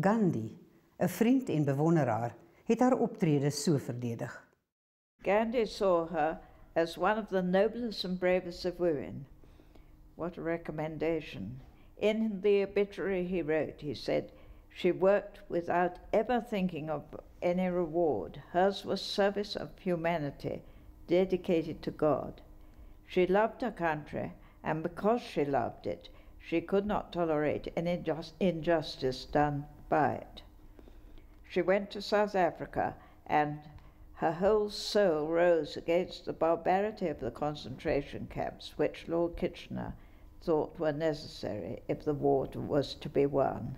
Gandhi, 'n vriend en bewonderaar, het haar optrede so verdedig. Gandhi saw her as one of the noblest and bravest of women. What a recommendation. In the obituary he wrote, he said, She worked without ever thinking of any reward. Hers was service of humanity, dedicated to God. She loved her country, and because she loved it, she could not tolerate any injustice done by it. She went to South Africa, and her whole soul rose against the barbarity of the concentration camps, which Lord Kitchener thought were necessary if the war was to be won.